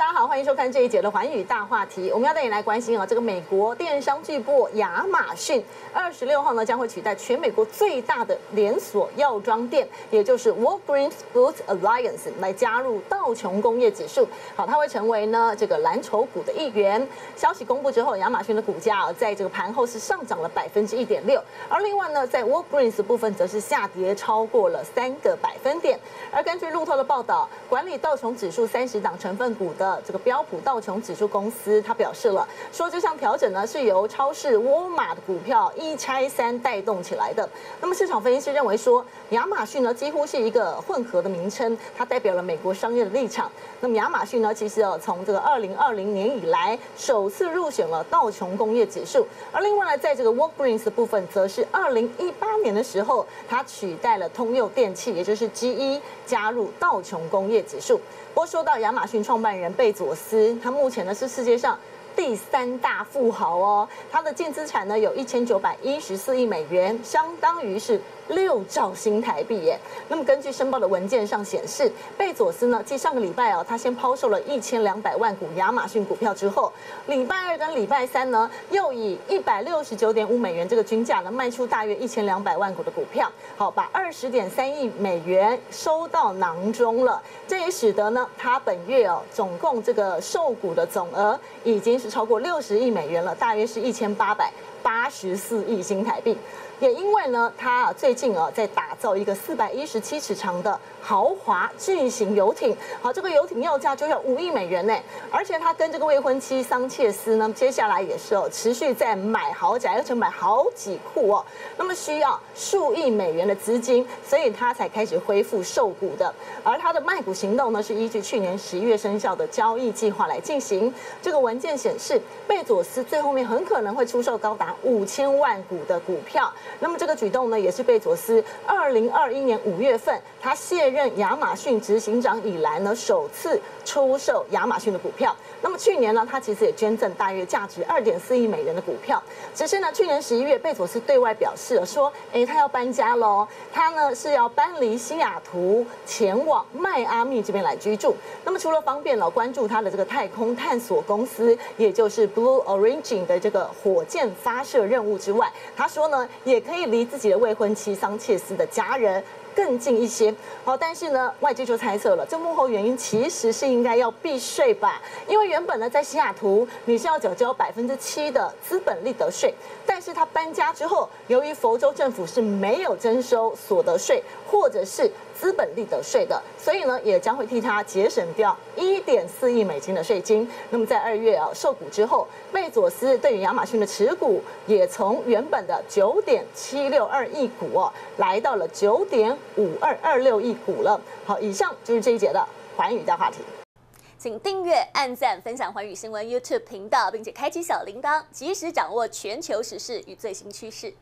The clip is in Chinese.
大家好，欢迎收看这一节的环宇大话题。我们要带你来关心啊，这个美国电商巨擘亚马逊，二十六号呢将会取代全美国最大的连锁药妆店，也就是 Walgreens Boots Alliance 来加入道琼工业指数。好，它会成为呢这个蓝筹股的一员。消息公布之后，亚马逊的股价啊在这个盘后是上涨了百分之一点六，而另外呢在 Walgreens 部分则是下跌超过了三个百分点。而根据路透的报道，管理道琼指数三十档成分股的这个标普道琼指数公司，它表示了说，这项调整呢是由超市沃尔玛的股票一拆三带动起来的。那么市场分析师认为说，亚马逊呢几乎是一个混合的名称，它代表了美国商业的立场。那么亚马逊呢，其实哦从这个二零二零年以来首次入选了道琼工业指数。而另外呢，在这个 Walgreens 部分，则是二零一八年的时候，它取代了通用电器，也就是 GE。加入道琼工业指数。不过说到亚马逊创办人贝佐斯，他目前呢是世界上第三大富豪哦，他的净资产呢有一千九百一十四亿美元，相当于是。六兆新台币耶！那么根据申报的文件上显示，贝佐斯呢，继上个礼拜哦，他先抛售了一千两百万股亚马逊股票之后，礼拜二跟礼拜三呢，又以一百六十九点五美元这个均价呢，卖出大约一千两百万股的股票，好，把二十点三亿美元收到囊中了。这也使得呢，他本月哦，总共这个售股的总额已经是超过六十亿美元了，大约是一千八百八十四亿新台币。也因为呢，他最近啊在打造一个四百一十七尺长的豪华巨型游艇，好，这个游艇要价就要五亿美元呢。而且他跟这个未婚妻桑切斯呢，接下来也是哦持续在买豪宅，而且买好几库哦，那么需要数亿美元的资金，所以他才开始恢复售股的。而他的卖股行动呢，是依据去年十一月生效的交易计划来进行。这个文件显示，贝佐斯最后面很可能会出售高达五千万股的股票。那么这个举动呢，也是贝佐斯二零二一年五月份他卸任亚马逊执行长以来呢，首次出售亚马逊的股票。那么去年呢，他其实也捐赠大约价值二点四亿美元的股票。只是呢，去年十一月，贝佐斯对外表示了说，哎，他要搬家喽，他呢是要搬离西雅图，前往迈阿密这边来居住。那么除了方便了关注他的这个太空探索公司，也就是 Blue Origin 的这个火箭发发射任务之外，他说呢，也可以离自己的未婚妻桑切斯的家人。更近一些，好，但是呢，外界就猜测了，这幕后原因其实是应该要避税吧？因为原本呢，在西雅图你是要缴交百分之七的资本利得税，但是他搬家之后，由于佛州政府是没有征收所得税，或者是。资本利得税的，所以呢，也将会替他节省掉一点四亿美金的税金。那么在二月啊，受股之后，贝佐斯对于亚马逊的持股也从原本的九点七六二亿股哦，来到了九点五二二六亿股了。好，以上就是这一节的环宇大话题，请订阅、按赞、分享环宇新闻 YouTube 频道，并且开启小铃铛，及时掌握全球时事与最新趋势。